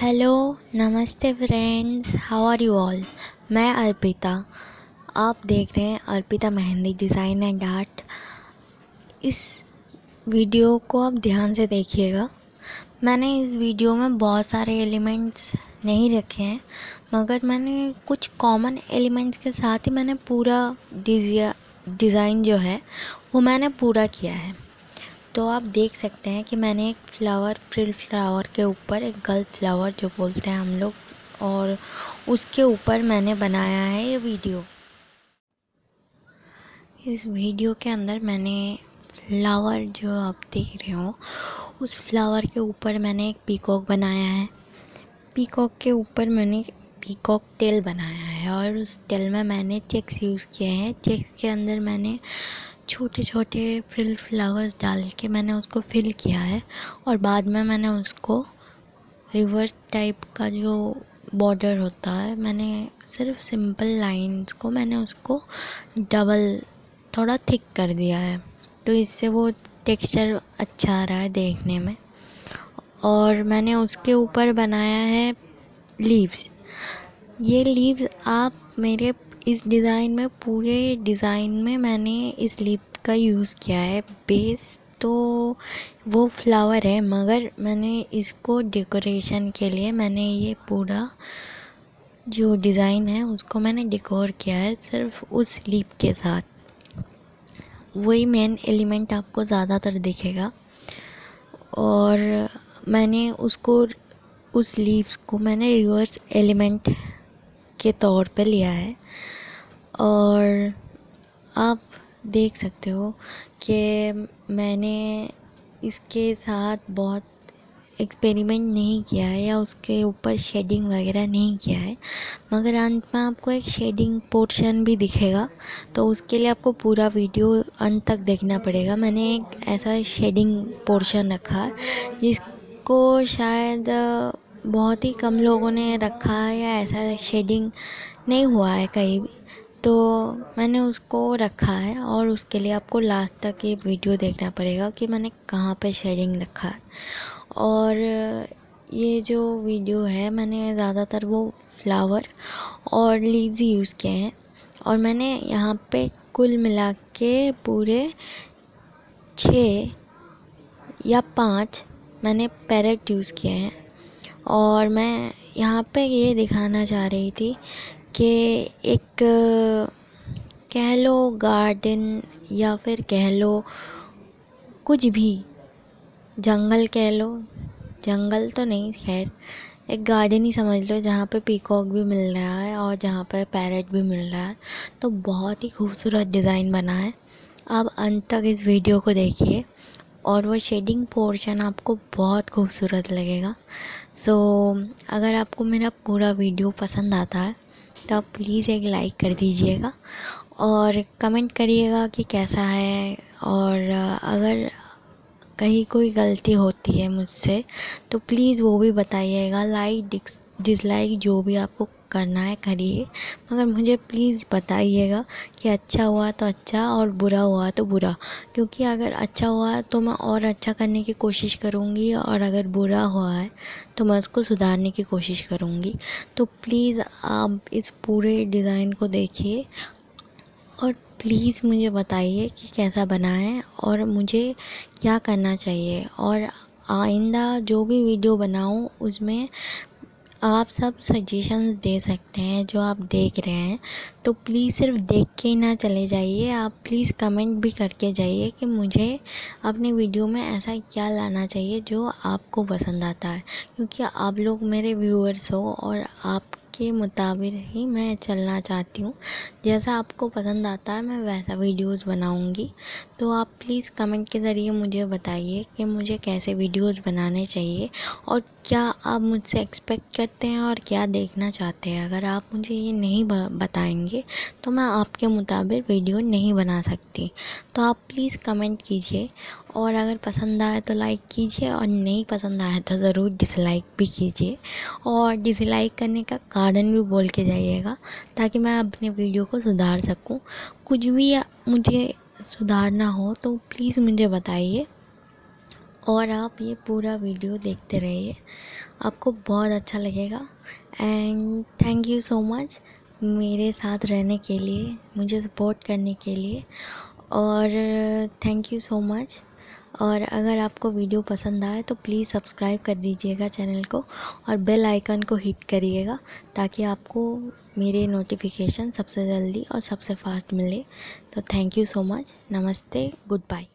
Hello नमस्ते friends how are you all मैं अर्पिता. आप देख रहे हैं Arpita mehndi design and art इस वीडियो को आप ध्यान से देखिएगा. मैंने इस वीडियो में बहुत सारे एलिमेंट्स नहीं रखे हैं, मगर मैंने कुछ कॉमन एलिमेंट्स के साथ ही मैंने पूरा डिजिया डिज़ाइन जो है, वो मैंने पूरा किया है. तो आप देख सकते हैं कि मैंने एक फ्लावर, फ्रिल फ्लावर के ऊपर एक गर्ल फ्लावर जो बोलते हैं हम लोग, और उसके ऊपर मैंने बनाया है ये वीडियो। इस वीडियो के अंदर मैंने फ्लावर जो आप देख रहे हो, उस फ्लावर के ऊपर मैंने एक पीकॉक बनाया है। पीकॉक के ऊपर मैंने पीकॉक टेल बनाया है, और उस टेल में मैंने चेक्स यूज़ किए हैं। चेक्स के अंदर मैंने छोटे छोटे फ्रिल फ्लावर्स डाल के मैंने उसको फिल किया है और बाद में मैंने उसको रिवर्स टाइप का जो बॉर्डर होता है, मैंने सिर्फ़ सिंपल लाइंस को मैंने उसको डबल थोड़ा थिक कर दिया है। तो इससे वो टेक्सचर अच्छा आ रहा है देखने में। और मैंने उसके ऊपर बनाया है लीव्स ये लीव्स आप मेरे इस डिज़ाइन में, पूरे डिज़ाइन में मैंने इस लिप का यूज़ किया है। बेस तो वो फ्लावर है, मगर मैंने इसको डेकोरेशन के लिए मैंने ये पूरा जो डिज़ाइन है, उसको मैंने डेकोर किया है सिर्फ़ उस लीप के साथ। वही मेन एलिमेंट आपको ज़्यादातर दिखेगा। और मैंने उसको, उस लीव्स को मैंने रिवर्स एलिमेंट के तौर पे लिया है। और आप देख सकते हो कि मैंने इसके साथ बहुत एक्सपेरिमेंट नहीं किया है या उसके ऊपर शेडिंग वगैरह नहीं किया है। मगर अंत में आपको एक शेडिंग पोर्शन भी दिखेगा तो उसके लिए आपको पूरा वीडियो अंत तक देखना पड़ेगा। मैंने एक ऐसा शेडिंग पोर्शन रखा, जिसको शायद बहुत ही कम लोगों ने रखा है या ऐसा शेडिंग नहीं हुआ है कहीं भी। तो मैंने उसको रखा है और उसके लिए आपको लास्ट तक ये वीडियो देखना पड़ेगा कि मैंने कहाँ पे शेडिंग रखा है। और ये जो वीडियो है, मैंने ज़्यादातर वो फ्लावर और लीव्स यूज़ किए हैं। और मैंने यहाँ पे कुल मिला के पूरे छः या पाँच मैंने पैरेट यूज़ किए हैं। और मैं यहाँ पे ये दिखाना चाह रही थी कि एक, कह लो गार्डन या फिर कह लो कुछ भी, जंगल कह लो। जंगल तो नहीं, खैर, एक गार्डन ही समझ लो जहाँ पे पीकॉक भी मिल रहा है और जहाँ पे पैरेट भी मिल रहा है। तो बहुत ही खूबसूरत डिज़ाइन बना है। आप अंत तक इस वीडियो को देखिए। और वो शेडिंग पोर्शन आपको बहुत खूबसूरत लगेगा। सो so, अगर आपको मेरा पूरा वीडियो पसंद आता है तो आप प्लीज़ एक लाइक कर दीजिएगा और कमेंट करिएगा कि कैसा है और अगर कहीं कोई गलती होती है मुझसे तो प्लीज़ वो भी बताइएगा। लाइक डिस डिसलाइक जो भी आपको करना है, करिए। मगर मुझे प्लीज़ बताइएगा कि अच्छा हुआ तो अच्छा और बुरा हुआ तो बुरा। क्योंकि अगर अच्छा हुआ तो मैं और अच्छा करने की कोशिश करूँगी और अगर बुरा हुआ है तो मैं उसको सुधारने की कोशिश करूँगी। तो प्लीज़ आप इस पूरे डिज़ाइन को देखिए और प्लीज़ मुझे बताइए कि कैसा बना है और मुझे क्या करना चाहिए। और आइंदा जो भी वीडियो बनाऊँ, उसमें आप सब सजेशंस दे सकते हैं, जो आप देख रहे हैं। तो प्लीज़ सिर्फ़ देख के ही ना चले जाइए। आप प्लीज़ कमेंट भी करके जाइए कि मुझे अपने वीडियो में ऐसा क्या लाना चाहिए, जो आपको पसंद आता है। क्योंकि आप लोग मेरे व्यूअर्स हो और आप के मुताबिक ही मैं चलना चाहती हूँ। जैसा आपको पसंद आता है, मैं वैसा वीडियोस बनाऊँगी। तो आप प्लीज़ कमेंट के ज़रिए मुझे बताइए कि मुझे कैसे वीडियोस बनाने चाहिए और क्या आप मुझसे एक्सपेक्ट करते हैं और क्या देखना चाहते हैं। अगर आप मुझे ये नहीं बताएँगे तो मैं आपके मुताबिक वीडियो नहीं बना सकती। तो आप प्लीज़ कमेंट कीजिए और अगर पसंद आए तो लाइक कीजिए और नहीं पसंद आए तो ज़रूर डिसलाइक भी कीजिए। और डिसलाइक करने का कारण भी बोल के जाइएगा ताकि मैं अपने वीडियो को सुधार सकूँ। कुछ भी मुझे सुधारना हो तो प्लीज़ मुझे बताइए। और आप ये पूरा वीडियो देखते रहिए। आपको बहुत अच्छा लगेगा। And thank you so much मेरे साथ रहने के लिए, मुझे सपोर्ट करने के लिए। और थैंक यू सो मच और अगर आपको वीडियो पसंद आए तो प्लीज़ सब्सक्राइब कर दीजिएगा चैनल को और बेल आइकन को हिट करिएगा ताकि आपको मेरे नोटिफिकेशन सबसे जल्दी और सबसे फास्ट मिले। तो थैंक यू सो मच। नमस्ते। Good bye.